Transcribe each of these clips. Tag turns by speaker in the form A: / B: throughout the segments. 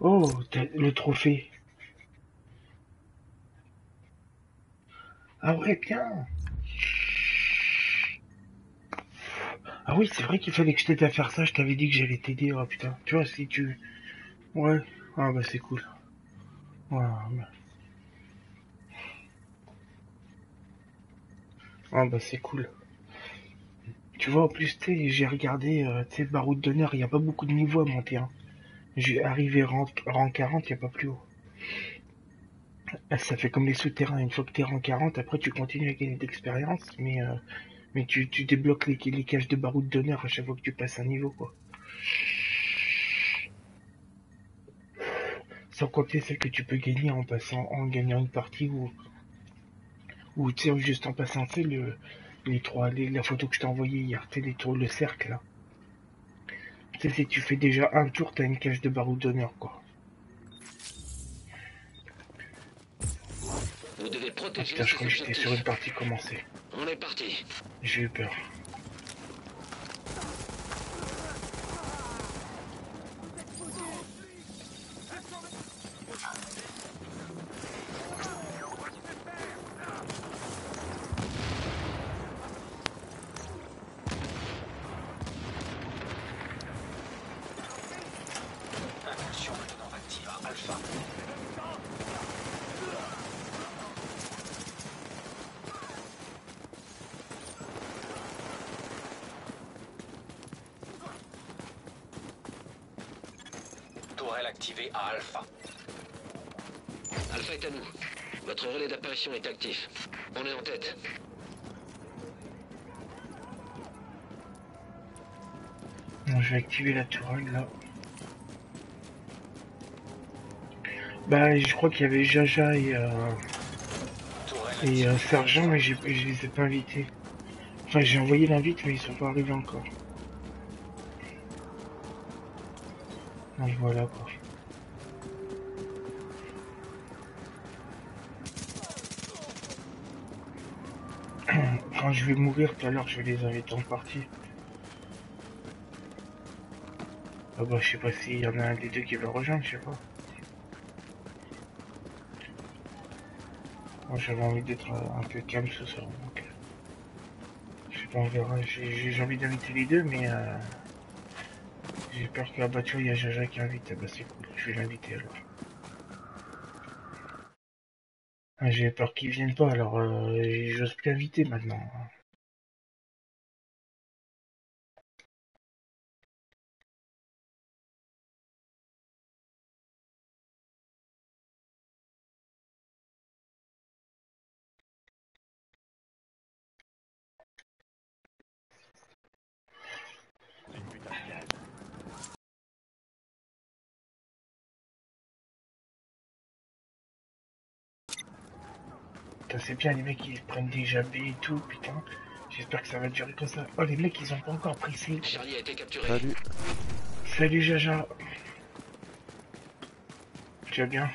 A: Oh, le trophée. Ah ouais, bien. Ah oui, c'est vrai qu'il fallait que je t'aide à faire ça. Je t'avais dit que j'allais t'aider. Oh putain. Tu vois, si tu... Ouais. Ah bah c'est cool. Ouais, bah. Ah bah c'est cool. Tu vois, en plus, j'ai regardé, euh, tu sais, Baroud d'honneur, il n'y a pas beaucoup de niveaux à monter. Hein. J'ai arrivé rang, rang 40, il n'y a pas plus haut. Ah, Ça fait comme les souterrains. Une fois que t'es rang 40, après tu continues à gagner d'expérience, mais euh, mais tu, débloques les, caches de baroud d'honneur à chaque fois que tu passes un niveau, quoi. Sans compter celles que tu peux gagner en passant, en gagnant une partie ou, ou tu sais, juste en passant, tu les trois, la photo que je t'ai envoyée hier, tu le cercle, là. Sais, si tu fais déjà un tour, t'as une cache de baroud d'honneur, quoi.
B: Vous devez
A: Ah,
B: protéger
A: putain, je crois que j'étais sur une partie commencée.
B: On est parti.
A: J'ai eu peur.
C: Impulsion maintenant active à Alpha. À Alpha.
B: Alpha est à nous. Votre relais d'apparition est actif. On est en tête.
A: Bon, je vais activer la tourelle là. Bah, je crois qu'il y avait Jaja et, euh, et euh, Sergent, mais je les ai pas invités. Enfin, j'ai envoyé l'invite, mais ils sont pas arrivés encore. Donc voilà quoi. Quand je vais mourir tout à l'heure, je vais les inviter en partie. Ah bah, je sais pas s'il y en a un des deux qui va rejoindre, je sais pas. Moi, j'avais envie d'être un peu calme ce soir, donc... euh, Je sais pas, on verra. J'ai envie d'inviter les deux, mais... euh, J'ai peur tu vois, il y a Jaja qui invite. Ah bah, c'est cool. Je vais l'inviter, alors. Ah, J'ai peur qu'ils viennent pas, alors... Euh, J'ose plus inviter, maintenant. Putain, c'est bien, les mecs, ils prennent déjà B et tout, putain. J'espère que ça va durer comme ça. Oh, les mecs, ils ont pas encore pris C.
B: Charlie a été capturé.
D: Salut.
A: Salut, Jaja. Tu vas bien?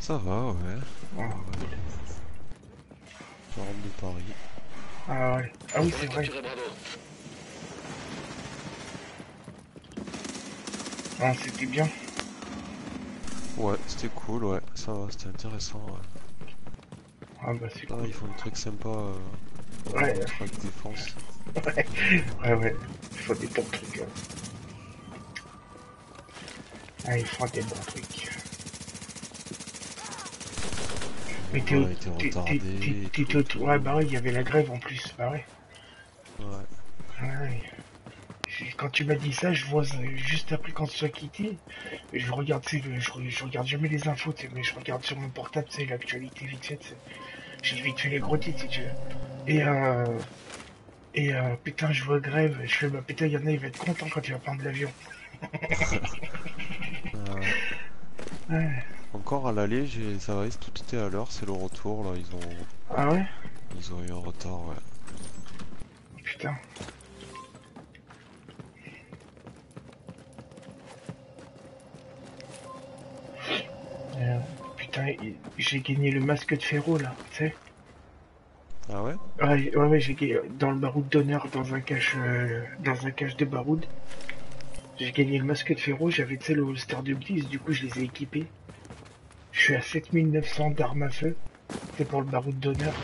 D: Ça va, ouais. Je rentre de Paris.
A: Ah, ouais. Ah oui, c'est vrai.
B: Bravo.
A: Ah, c'était bien.
D: Ouais, c'était cool, ouais. Ça va, c'était intéressant, ouais.
A: Ah, bah, c'est
D: Là,
A: cool.
D: ils font des trucs sympas. Euh,
A: Ouais.
D: avec défense.
A: Ouais, ouais. Il faut des bons trucs. hein. Ah, ils font des bons trucs. Mais t'es
D: Ouais,
A: au-. Ouais, bah ouais, il y avait la grève en plus. Bah ouais.
D: Ouais.
A: Ouais. Quand tu m'as dit ça, je vois euh, juste après quand tu as quitté, je regarde, tu sais, le- je, re- je regarde jamais les infos, tu sais, mais je regarde sur mon portable, tu sais, l'actualité vite fait. J'ai vite fait les gros titres, si tu veux. Et euh, et euh, putain, je vois grève, je fais, bah putain, il y en a, il va être content quand il va prendre l'avion.
D: Euh,
A: Ouais.
D: encore à l'aller, j'ai ça va, tout était à l'heure, c'est le retour là, ils ont
A: Ah ouais?
D: Ils ont eu un retard, ouais.
A: Putain. Euh, putain, j'ai gagné le masque de Ferro là, tu sais.
D: Ah ouais?
A: Ouais, ouais, ouais, j'ai gagné dans le baroud d'honneur dans un cache, euh, dans un cache de baroud. J'ai gagné le masque de ferro, j'avais tu sais le holster de Blizz, du coup je les ai équipés. Je suis à 7900 d'armes à feu, c'est pour le baroud d'honneur,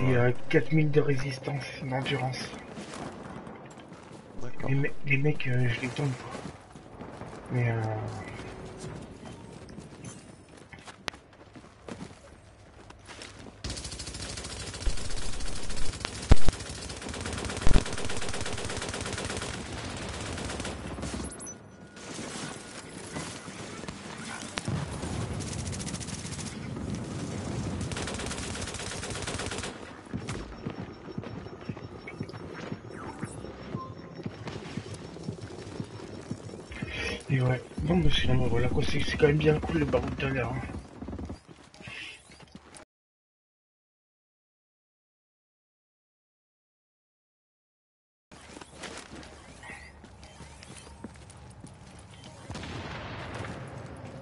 A: et euh, 4000 de résistance, d'endurance.
D: D'accord.
A: Les, me- les mecs, euh, je les tombe quoi. Mais euh... Et ouais, bon bah sinon voilà quoi, c'est quand même bien cool le baroud d'honneur. hein.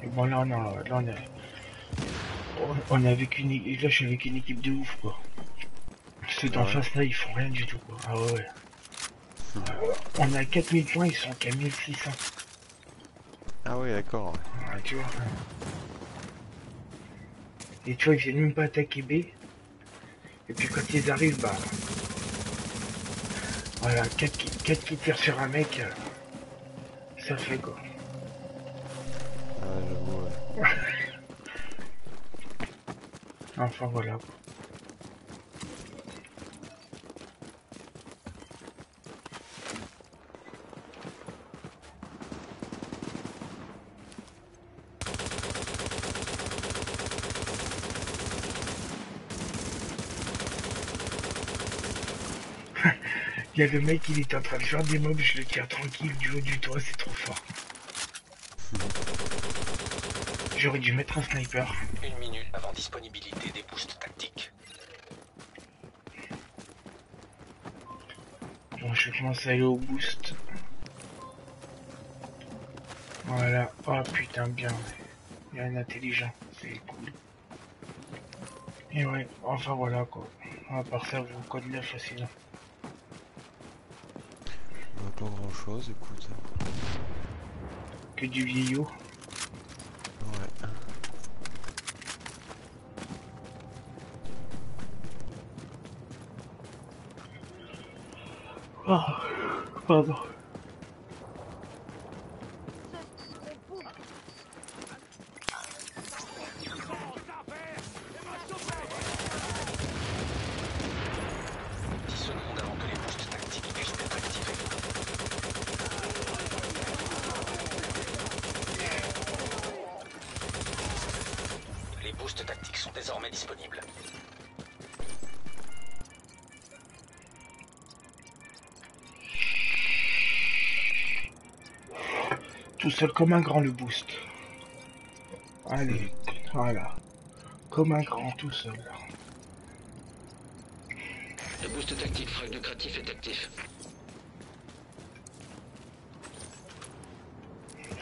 A: Et bon là on a, là on a, on- est avec une, là je suis avec une équipe de ouf quoi. Ceux d'en
D: Ouais.
A: face là ils font rien du tout quoi. Ah ouais ouais. On a 4000 points, ils sont qu'à 1600.
D: Ah ouais, d'accord. ouais.
A: Ah, tu vois. Et tu vois, ils viennent même pas attaquer B. Et puis quand ils arrivent, bah. Voilà, 4 qui, quatre qui tirent sur un mec, ça fait quoi.
D: Ah, j'avoue, ouais.
A: Enfin voilà Il y a le mec, il est en train de faire des mobs, je le tire tranquille du haut du toit, c'est trop fort. J'aurais dû mettre un sniper.
C: Une minute avant disponibilité des boosts tactiques.
A: Bon, je vais commencer à aller au boost. Voilà. Oh putain, bien. Il y a un intelligent. C'est cool. Et ouais, enfin voilà quoi. À part ça, vous code 9 sinon.
D: Pas grand chose, écoute.
A: Que du vieillot.
D: Ouais.
A: Oh, pardon.
C: Dix secondes avant que les boosts tactiques puissent être activés. Les boosts tactiques disponibles.
A: Tout seul comme un grand le boost. Allez, voilà. Comme un grand tout seul.
B: Le boost tactique frag lucratif est actif.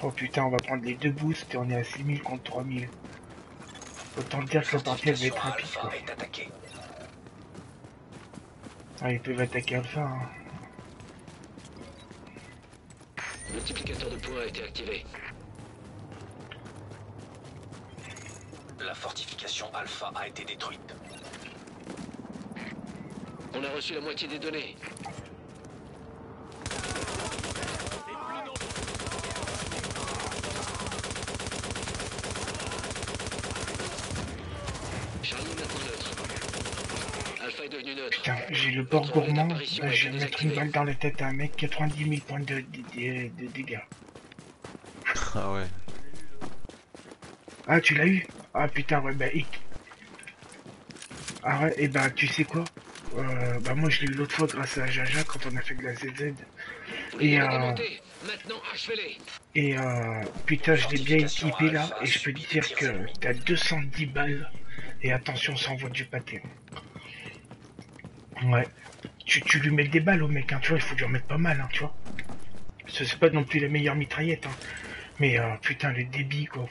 A: Oh putain, on va prendre les deux boosts et on est à 6000 contre 3000. Autant dire que la partie elle va être rapide quoi. Ah, ils peuvent attaquer Alpha. Hein.
B: Multiplicateur de points a été activé.
C: La fortification Alpha a été détruite.
B: On a reçu la moitié des données. Charlie est maintenant neutre. Alpha est devenu neutre.
A: Putain, j'ai le bord gourmand. Je vais mettre une balle dans la tête à un mec, 90 000 points de, de, de- de dégâts.
D: Ah ouais.
A: Ah, tu l'as eu? Ah putain, ouais, bah, hic. Ah ouais, et bah, tu sais quoi? Euh, Bah, moi, je l'ai eu l'autre fois grâce à Jaja quand on a fait de la ZZ.
B: Les
A: Et, euh. Et euh, putain, je l'ai bien équipé là, et je peux te dire que t'as 210 balles. Et attention, ça envoie du pâté. Ouais. Tu, tu, lui mets des balles au mec, hein, tu vois, il faut lui en mettre pas mal, hein, tu vois. C'est pas non plus la meilleure mitraillette, hein. Mais euh, putain, les débits, quoi.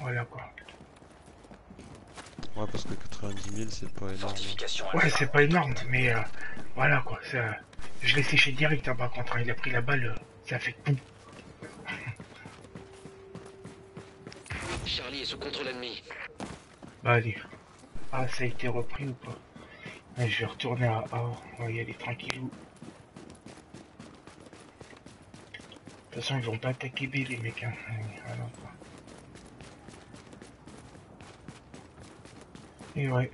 A: Voilà, quoi.
D: Ouais, parce que 90 000, c'est pas énorme.
C: Hein.
A: Ouais, c'est pas énorme, mais euh, voilà, quoi. Ça... Je l'ai séché direct, hein, par contre. Hein, il a pris la balle, euh, ça fait tout.
B: Charlie est sous contrôle ennemi.
A: Bah, allez. Ah, ça a été repris ou pas? Ouais, Je vais retourner à A. On va y aller tranquillou. De toute façon, ils vont pas attaquer B, les mecs. Hein. Et ouais.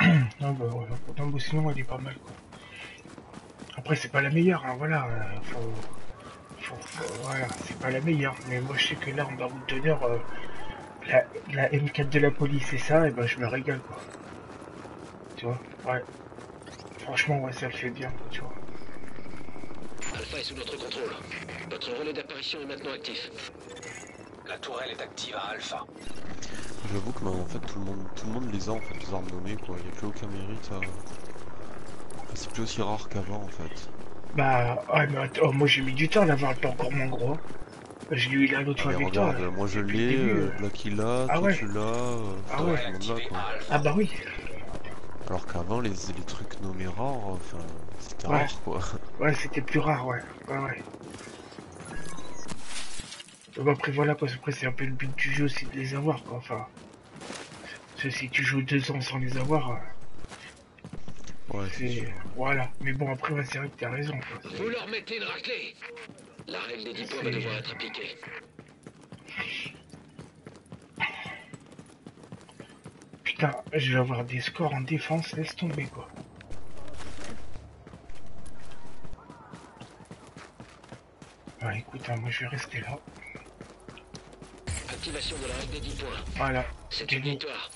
A: non, bah. Pourtant, sinon, elle est pas mal, quoi. Après, c'est pas la meilleure, hein, voilà. euh, faut... Voilà, c'est pas la meilleure. Mais moi, je sais que là, en baroud d'honneur, euh, la, la M4 de la police et ça, et ben, je me régale, quoi. Vois Ouais. Franchement, ouais, ça le fait bien, tu vois.
B: Alpha est sous notre contrôle. Votre relais d'apparition est maintenant actif.
C: La tourelle est active à Alpha.
D: J'avoue que maintenant, en fait, tout le monde, tout le monde les a, en fait, les armes nommées, quoi. Il n'y a plus aucun mérite à... Enfin, C'est plus aussi rare qu'avant, en fait.
A: Bah, ouais, mais attends, oh, moi j'ai mis du temps à l'avoir le temps encore mon gros. Je l'ai eu là l'autre fois avec
D: regarde,
A: là.
D: moi je l'ai, euh,
A: euh.
D: Blacky l'a,
A: Ah
D: toi
A: ouais.
D: tu l'as, euh,
A: Ah ouais.
D: quoi.
A: Ah bah oui.
D: Alors qu'avant, les, les trucs nommés rares, enfin, c'était
A: Ouais.
D: rare, quoi.
A: Ouais, c'était plus rare, ouais. Ouais, ouais. Bah, après, voilà, parce que après, c'est un peu le but du jeu aussi de les avoir, quoi. Enfin. Parce que si tu joues deux ans sans les avoir, euh,
D: Ouais, c'est.
A: Voilà. Mais bon, après, ouais, c'est vrai que t'as raison, quoi.
B: Vous leur mettez une raclée La règle des 10 points va devoir être appliquée.
A: Putain, je vais avoir des scores en défense, laisse tomber, quoi. Ouais, écoute, hein, moi je vais rester là.
B: Activation de la règle des 10 points.
A: Voilà.
B: C'est une victoire.